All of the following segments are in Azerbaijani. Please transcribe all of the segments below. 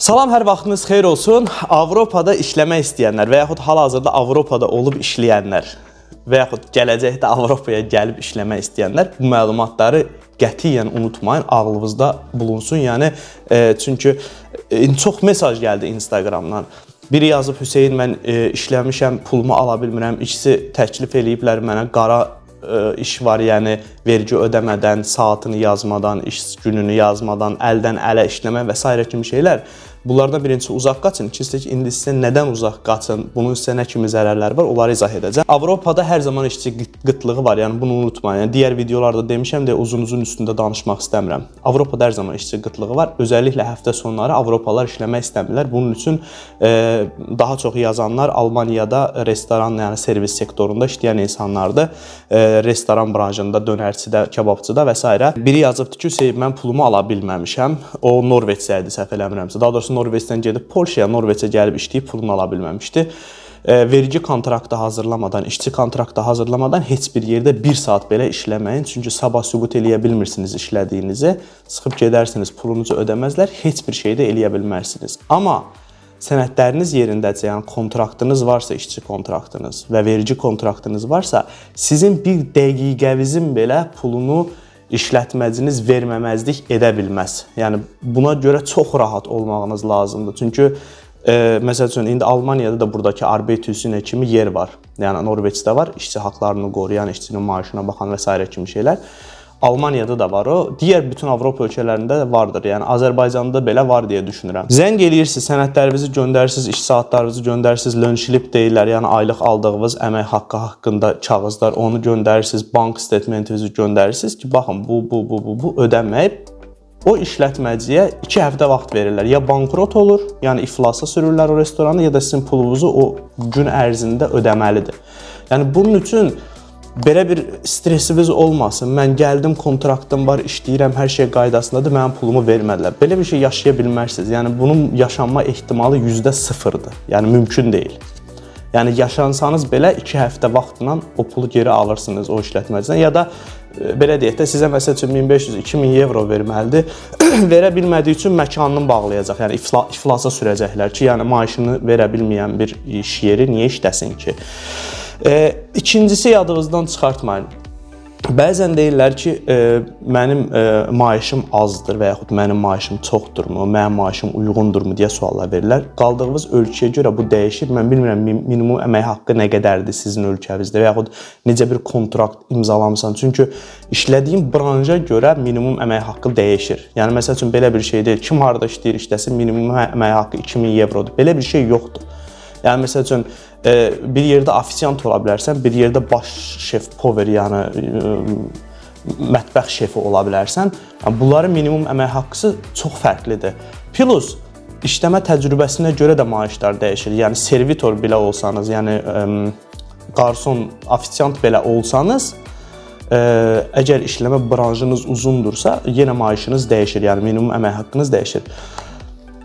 Salam, hər vaxtınız xeyir olsun. Avropada işləmək istəyənlər və yaxud hal-hazırda Avropada olub işləyənlər və yaxud gələcəkdə Avropaya gəlib işləmək istəyənlər bu məlumatları qətiyyən unutmayın, ağlınızda bulunsun. Yəni e, çünki e, çox mesaj gəldi Instagramdan. Biri yazıb Hüseyn mən e, işləmişəm, pulumu ala bilmirəm. İkisi təklif eləyiblər mənə qara ə, iş var, yəni vergi ödəmədən, saatını yazmadan, iş gününü yazmadan, əldən ələ işləmə və s. kimi şeylər. Bunlardan birincisi uzaq qaçın, ikincisi ki, indi sizə nədən uzaq qaçın, bunun sizə nə kimi zərərləri var, onları izah edəcəm. Avropada hər zaman işçi qıtlığı var, yəni bunu unutmayın. Yəni digər videolarda demişəm də uzun-uzun üstündə danışmaq istəmirəm. Avropada hər zaman işçi qıtlığı var. Özəlliklə həftə sonları Avropalılar işləmək istəmirlər. Bunun üçün e, daha çox yazanlar Almaniyada restoran, yəni servis sektorunda işləyən insanlardır. E, restoran branşında, dönərçidə, kebabçıda və s. Biri yazıbdı ki, mən pulumu ala bilməmişəm. O Norveçdə idi, səhv eləmirəmsə. Daha doğrusu doğrusu Norveçdən gedib Polşaya, Norveçə gəlib işləyib pulunu ala bilməmişdi. Vergi kontraktı hazırlamadan, işçi kontraktı hazırlamadan heç bir yerdə 1 saat belə işləməyin, çünki sabah sübut eləyə bilmirsiniz işlədiyinizi. Çıxıb gedərsiniz, pulunuzu ödəməzlər, heç bir şey də eləyə bilmərsiniz. Amma sənədləriniz yerindəcə, yəni kontraktınız varsa, işçi kontraktınız və vergi kontraktınız varsa, sizin bir dəqiqəvizin belə pulunu işlətməciniz verməməzlik edə bilməz. Yəni buna görə çox rahat olmağınız lazımdır. Çünki e, məsəl üçün indi Almaniyada da burdakı Arbeitshüsine kimi yer var. Yəni Norveçdə var, işçi haqqlarını qoruyan, işçinin maaşına baxan və s. kimi şeylər. Almaniyada da var o. Digər bütün Avropa ölkələrində də vardır. Yəni Azərbaycanda belə var deyə düşünürəm. Zəng eləyirsiniz, sənədlərinizi göndərirsiniz, iş saatlarınızı göndərirsiniz, lunch slip deyirlər. Yəni aylıq aldığınız əmək haqqı haqqında kağızlar, onu göndərirsiniz, bank statementinizi göndərirsiniz ki, baxın bu bu bu bu bu ödənməyib. O işlətməciyə 2 həftə vaxt verirlər. Ya bankrot olur, yəni iflasa sürürlər o restoranı, ya da sizin pulunuzu o gün ərzində ödəməlidir. Yəni bunun üçün belə bir stressiniz olmasın. Mən gəldim, kontraktım var, işləyirəm, hər şey qaydasındadır, mənim pulumu vermədilər. Belə bir şey yaşaya bilmərsiniz. Yəni bunun yaşanma ehtimalı %0-dır. Yəni mümkün deyil. Yəni yaşansanız belə 2 həftə vaxtla o pulu geri alırsınız o işlətməcidən ya da e, belə deyək də sizə məsəl üçün 1500-2000 evro verməlidir. verə bilmədiyi üçün məkanını bağlayacaq. Yəni ifla iflasa sürəcəklər ki, yəni maaşını verə bilməyən bir iş yeri niyə işləsin ki? E, ikincisi yadınızdan çıxartmayın. Bəzən deyirlər ki, e, mənim e, maaşım azdır və yaxud mənim maaşım çoxdurmu, mənim maaşım uyğundurmu deyə suallar verirlər. Qaldığınız ölkəyə görə bu dəyişir. Mən bilmirəm minimum əmək haqqı nə qədərdir sizin ölkənizdə və yaxud necə bir kontrakt imzalamısan. Çünki işlədiyin branşa görə minimum əmək haqqı dəyişir. Yəni məsəl üçün belə bir şey deyil. Kim harda işləyir, işləsin minimum əmək haqqı 2000 evrodur. Belə bir şey yoxdur. Yəni məsəl üçün e, bir yerdə ofisiant ola bilərsən, bir yerdə baş şef pover, yəni e, mətbəx şefi ola bilərsən. Yəni bunların minimum əmək haqqısı çox fərqlidir. Plus işləmə təcrübəsinə görə də maaşlar dəyişir. Yəni servitor belə olsanız, yəni qarson, ofisiant belə olsanız, əgər işləmə branşınız uzundursa, yenə maaşınız dəyişir, yəni minimum əmək haqqınız dəyişir.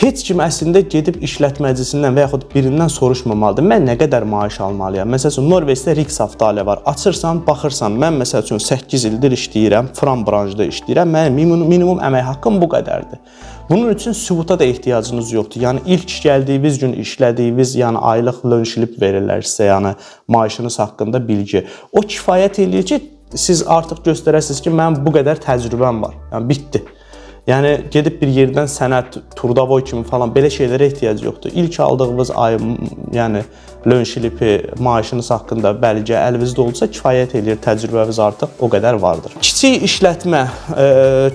Heç kim əslində gedib işlətməcisindən və yaxud birindən soruşmamalıdır. Mən nə qədər maaş almalıyam? Məsəl üçün Norveçdə Riksavtale var. Açırsan, baxırsan, mən məsəl üçün 8 ildir işləyirəm, Fran branşında işləyirəm. Mənim minimum, minimum əmək haqqım bu qədərdir. Bunun üçün sübuta da ehtiyacınız yoxdur. Yəni ilk gəldiyiniz gün işlədiyiniz, yəni aylıq lönşilib verirlər sizə, yəni maaşınız haqqında bilgi. O kifayət eləyir ki, siz artıq göstərəsiniz ki, mənim bu qədər təcrübəm var. Yəni bitdi. Yəni gedib bir yerdən sənəd, turdavoy kimi falan belə şeylərə ehtiyac yoxdur. İlk aldığınız ay, yəni lön şilipi, maaşınız haqqında bəlgə əlinizdə olsa kifayət eləyir, təcrübəniz artıq o qədər vardır. Kiçik işlətmə, e,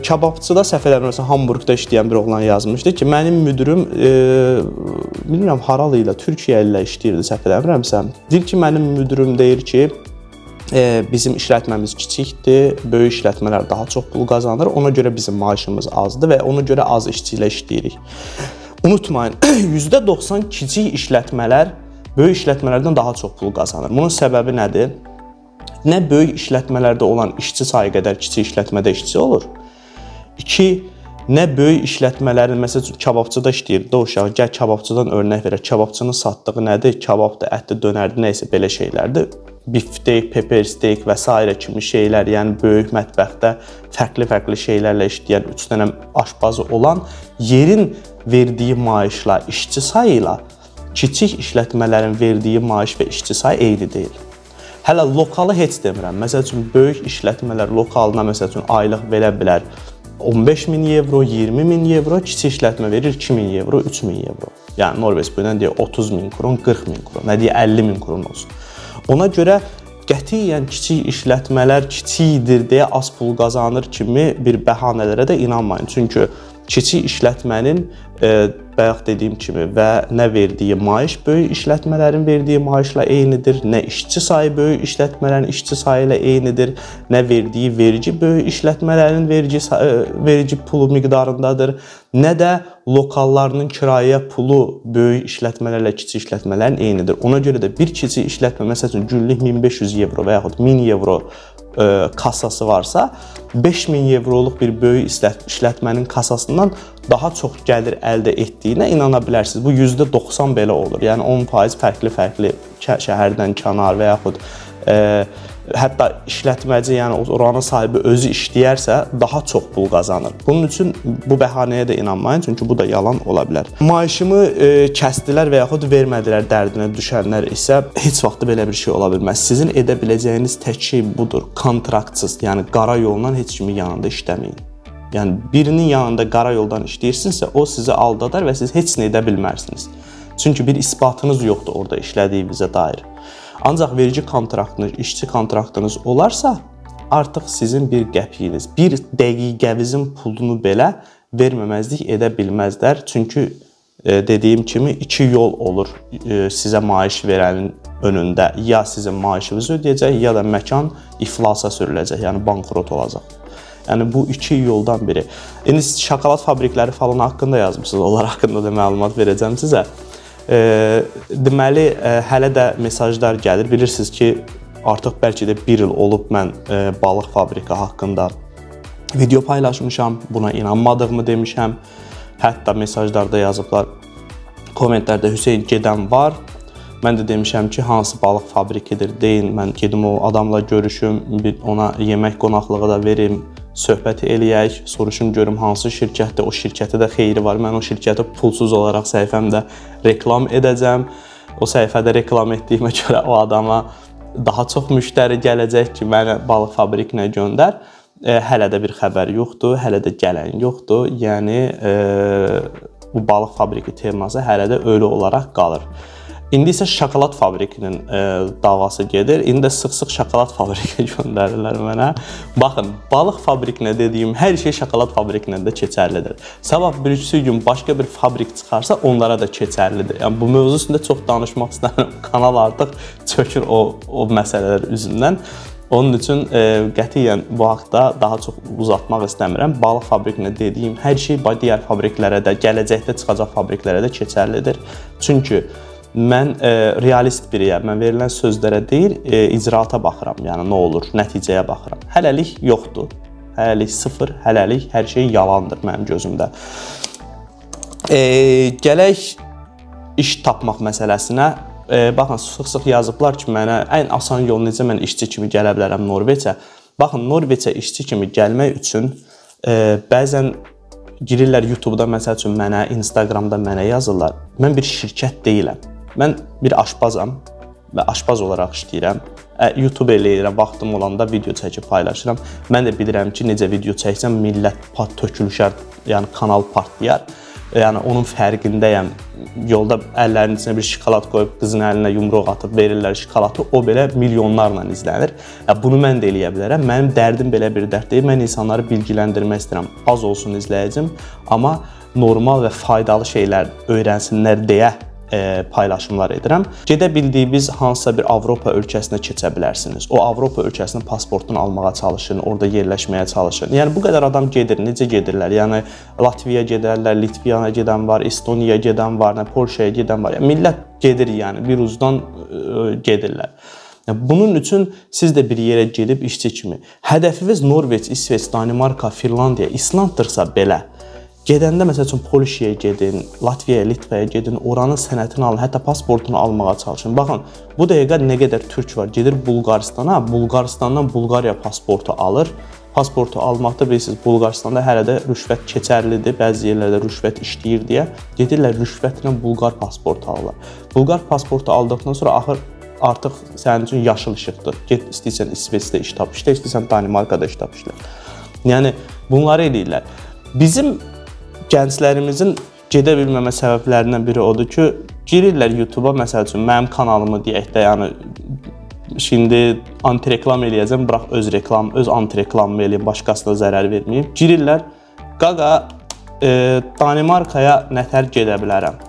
kababçıda səhv eləmirəmsə Hamburqda işləyən bir oğlan yazmışdı ki, mənim müdirim e, bilmirəm haralı ilə Türkiyə ilə işləyirdi, səhv eləmirəmsə. Deyir ki, mənim müdirim deyir ki, bizim işlətməmiz kiçikdir, böyük işlətmələr daha çox pul qazanır. Ona görə bizim maaşımız azdır və ona görə az işçi ilə işləyirik. Unutmayın, %90 kiçik işlətmələr böyük işlətmələrdən daha çox pul qazanır. Bunun səbəbi nədir? Nə böyük işlətmələrdə olan işçi sayı qədər kiçik işlətmədə işçi olur. 2 nə böyük işlətmələrin məsələn kababçıda işləyir, də uşaq gəl kababçıdan örnək verək. Kababçının satdığı nədir? Kababdır, ətdir, dönərdir, nə isə belə şeylərdir biftek, pepper steak və s. kimi şeylər, yəni böyük mətbəxdə fərqli-fərqli şeylərlə işləyən 3 dənə aşpazı olan yerin verdiyi maaşla, işçi sayı ilə kiçik işlətmələrin verdiyi maaş və işçi sayı eyni deyil. Hələ lokalı heç demirəm. Məsəl üçün böyük işlətmələr lokalına məsəl üçün aylıq verə bilər 15 min evro, 20 min evro, kiçik işlətmə verir 2 min evro, 3 min evro. Yəni Norveç bu ilə deyir 30 min kron, 40 min kron, nə deyir 50 min kron olsun. Ona görə qətiyyən kiçik işlətmələr kiçikdir deyə az pul qazanır kimi bir bəhanələrə də inanmayın. Çünki kiçik işlətmənin e, bayaq dediyim kimi və nə verdiyi maaş böyük işlətmələrin verdiyi maaşla eynidir, nə işçi sayı böyük işlətmələrin işçi sayı ilə eynidir, nə verdiyi vergi böyük işlətmələrin vergi e, vergi pulu miqdarındadır, nə də lokallarının kirayə pulu böyük işlətmələrlə kiçik işlətmələrin eynidir. Ona görə də bir kiçik işlətmə məsələn günlük 1500 evro və yaxud 1000 evro ə, kassası varsa, 5000 evroluq bir böyük işlətmənin kassasından daha çox gəlir əldə etdiyinə inana bilərsiniz. Bu %90 belə olur. Yəni 10% fərqli-fərqli şəhərdən kənar və yaxud ə, hətta işlətməci, yəni oranın sahibi özü işləyərsə, daha çox pul qazanır. Bunun üçün bu bəhanəyə də inanmayın, çünki bu da yalan ola bilər. Maaşımı e, kəsdilər və yaxud vermədilər dərdinə düşənlər isə heç vaxt belə bir şey ola bilməz. Sizin edə biləcəyiniz tək şey budur. Kontraktsız, yəni qara yolla heç kimin yanında işləməyin. Yəni birinin yanında qara yoldan işləyirsinizsə, o sizi aldadar və siz heç nə edə bilmərsiniz. Çünki bir isbatınız yoxdur orada işlədiyinizə dair. Ancaq vergi kontraktınız, işçi kontraktınız olarsa, artıq sizin bir qəpiyiniz, bir dəqiqəvizin pulunu belə verməməzlik edə bilməzlər. Çünki e, dediyim kimi iki yol olur e, sizə maaş verənin önündə. Ya sizin maaşınızı ödəyəcək, ya da məkan iflasa sürüləcək, yəni bankrot olacaq. Yəni bu iki yoldan biri. İndi şokolad fabrikləri falan haqqında yazmısınız. Onlar haqqında da məlumat verəcəm sizə. Deməli, hələ də mesajlar gəlir. Bilirsiniz ki, artıq bəlkə də 1 il olub mən balıq fabrika haqqında video paylaşmışam, buna inanmadığımı demişəm. Hətta mesajlarda yazıblar, kommentlərdə Hüseyn gedən var. Mən də demişəm ki, hansı balıq fabrikidir deyin, mən gedim o adamla görüşüm, bir ona yemək qonaqlığı da verim, söhbət eləyək, soruşum görüm hansı şirkətdir, o şirkətə də xeyri var. Mən o şirkəti pulsuz olaraq səhifəmdə reklam edəcəm. O səhifədə reklam etdiyimə görə o adama daha çox müştəri gələcək ki, məni balıq fabrikinə göndər. E, hələ də bir xəbər yoxdur, hələ də gələn yoxdur. Yəni e, bu balıq fabriki teması hələ də ölü olaraq qalır. İndi isə şokolad fabrikinin e, davası gedir. İndi də sıx-sıx şokolad fabrikinə göndərirlər mənə. Baxın, balıq fabrikinə dediyim hər şey şokolad fabrikinə də keçərlidir. Sabah birisi gün başqa bir fabrik çıxarsa, onlara da keçərlidir. Yəni bu mövzu üstündə çox danışmaq istəmirəm. Kanal artıq çökür o o məsələlər üzündən. Onun üçün e, qətiyyən bu haqqda daha çox uzatmaq istəmirəm. Balıq fabrikinə dediyim hər şey digər fabriklərə də, gələcəkdə çıxacaq fabriklərə də keçərlidir. Çünki Mən e, realist biriyəm. Mən verilən sözlərə deyil, e, icraata baxıram. Yəni nə olur, nəticəyə baxıram. Hələlik yoxdur. Hələlik sıfır, hələlik hər şey yalandır mənim gözümdə. E, gələk iş tapmaq məsələsinə. E, baxın, sıx-sıx yazıblar ki, mənə ən asan yol necə mən işçi kimi gələ bilərəm Norveçə. Baxın, Norveçə işçi kimi gəlmək üçün e, bəzən girirlər YouTube-da məsəl üçün mənə, Instagram-da mənə yazırlar. Mən bir şirkət deyiləm. Mən bir aşpazam və aşpaz olaraq işləyirəm. YouTube eləyirəm, vaxtım olanda video çəkib paylaşıram. Mən də bilirəm ki, necə video çəksəm millət pat tökülüşər, yəni kanal partlayar. Yəni onun fərqindəyəm. Yolda əllərinin içinə bir şokolad qoyub qızın əlinə yumruq atıb verirlər şokoladı, o belə milyonlarla izlənir. Bunu mən də eləyə bilərəm. Mənim dərdim belə bir dərd deyil. Mən insanları bilgiləndirmək istəyirəm. Az olsun izləyicim, amma normal və faydalı şeylər öyrənsinlər deyə paylaşımlar edirəm. Gedə bildiyiniz hansısa bir Avropa ölkəsinə keçə bilərsiniz. O Avropa ölkəsinin pasportunu almağa çalışın, orada yerləşməyə çalışın. Yəni bu qədər adam gedir, necə gedirlər? Yəni Latviyaya gedərlər, Litviyana gedən var, Estoniyaya gedən var, nə Polşaya gedən var. Yəni millət gedir yəni bir uzdan ə, gedirlər. Bunun üçün siz də bir yerə gedib işçi kimi, hədəfiniz Norveç, İsveç, Danimarka, Finlandiya, İslanddırsa belə Gedəndə məsəl üçün Polşaya gedin, Latviyaya, Litvaya gedin, oranın sənətini alın, hətta pasportunu almağa çalışın. Baxın, bu dəqiqə nə qədər türk var, gedir Bulqaristana, Bulqaristandan Bulqariya pasportu alır. Pasportu almaqda bilirsiniz, Bulqaristanda hələ də rüşvət keçərlidir, bəzi yerlərdə rüşvət işləyir deyə gedirlər rüşvətlə Bulqar pasportu alırlar. Bulqar pasportu aldıqdan sonra axır artıq sənin üçün yaşıl işıqdır. Get istəyirsən İsveçdə iş tap, işlə, istəyirsən Danimarkada iş tap, işlə. Yəni bunları eləyirlər. Bizim gənclərimizin gedə bilməmə səbəblərindən biri odur ki, girirlər YouTube-a məsəl üçün mənim kanalımı deyək də, yəni şimdi antireklam eləyəcəm, bırax öz reklam, öz antireklamımı eləyim, başqasına zərər verməyim. Girirlər, qaqa e, Danimarkaya nətər gedə bilərəm?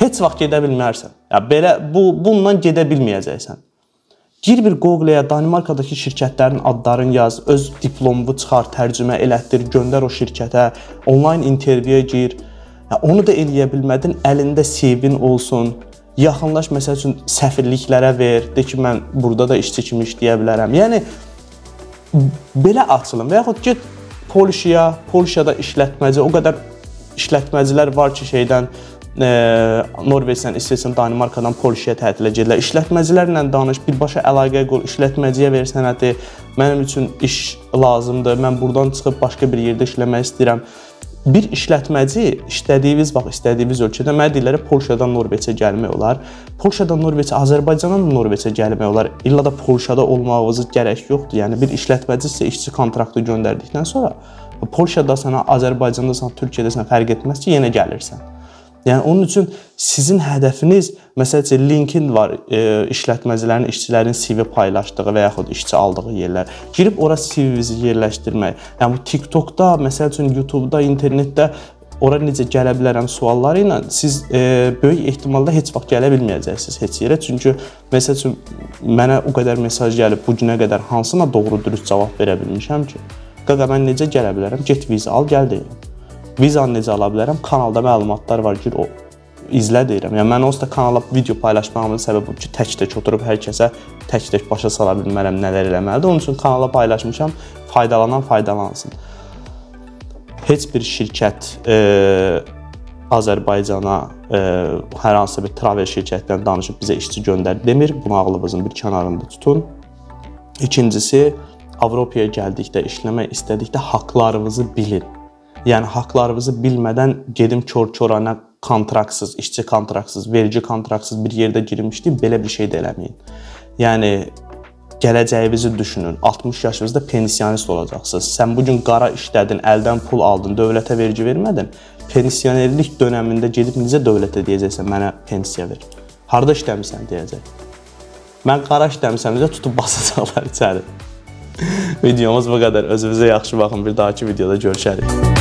Heç vaxt gedə bilmərsən. Ya belə bu bundan gedə bilməyəcəksən. Gir bir Google-yə Danimarkadakı şirkətlərin adlarını yaz, öz diplomunu çıxar, tərcümə elətdir, göndər o şirkətə, onlayn intervyuya gir. Ya onu da eləyə bilmədin, əlində CV-in olsun. Yaxınlaş məsəl üçün səfirliklərə ver, de ki, mən burada da işçi kimi işləyə bilərəm. Yəni belə açılın və yaxud get Polşaya, Polşada işlətməcə o qədər işlətməcilər var ki, şeydən Norveçdən, İsveçdən, Danimarkadan Polşaya tətilə gedirlər. İşlətməcilərlə danış, birbaşa əlaqə qur, işlətməciyə ver sənəti. Mənim üçün iş lazımdır. Mən burdan çıxıb başqa bir yerdə işləmək istəyirəm. Bir işlətməci işlədiyiniz vaxt istədiyiniz ölkədə mənə deyirlər Polşadan Norveçə gəlmək olar. Polşadan Norveçə, Azərbaycandan Norveçə gəlmək olar. İlla da Polşada olmağınız gərək yoxdur. Yəni bir işlətməci sizə işçi kontraktı göndərdikdən sonra Polşada sənə, Azərbaycanda sənə, Türkiyədə sənə fərq etməz ki, yenə gəlirsən. Yəni onun üçün sizin hədəfiniz məsələn LinkedIn var, e, işlətməcilərin, işçilərin CV paylaşdığı və yaxud işçi aldığı yerlər. Girib ora CV-nizi yerləşdirmək. Yəni bu TikTokda, məsəl üçün YouTube-da, internetdə ora necə gələ bilərəm sualları ilə siz e, böyük ehtimalla heç vaxt gələ bilməyəcəksiniz heç yerə. Çünki məsəl üçün mənə o qədər mesaj gəlib bu günə qədər hansına doğru dürüst cavab verə bilmişəm ki, qaqa mən necə gələ bilərəm? Get viza al, gəl deyirəm. Vizanı necə ala bilərəm? Kanalda məlumatlar var ki, o izlə deyirəm. Yəni mən onsuz da kanala video paylaşmağımın səbəbi bu ki, tək-tək oturub hər kəsə tək-tək başa sala bilmərəm nələr eləməlidir. Onun üçün kanala paylaşmışam, faydalanan faydalansın. Heç bir şirkət e, Azərbaycana e, hər hansı bir travel şirkətdən danışıb bizə işçi göndər demir. Bunu ağlınızın bir kənarında tutun. İkincisi, Avropaya gəldikdə, işləmək istədikdə haqqlarınızı bilin. Yəni haqqlarınızı bilmədən gedim kör-körənə kontraktsız, işçi kontraktsız, vergi kontraktsız bir yerdə girmişdik, belə bir şey də eləməyin. Yəni gələcəyinizi düşünün. 60 yaşınızda pensionist olacaqsınız. Sən bu gün qara işlədin, əldən pul aldın, dövlətə vergi vermədin. Pensionerlik dövründə gedib necə dövlətə deyəcəksən, mənə pensiya ver. Harda işləmisən deyəcək. Mən qara işləmisəm, necə tutub basacaqlar içəri. Videomuz bu qədər. Özünüzə yaxşı baxın. Bir dahakı videoda görüşərik.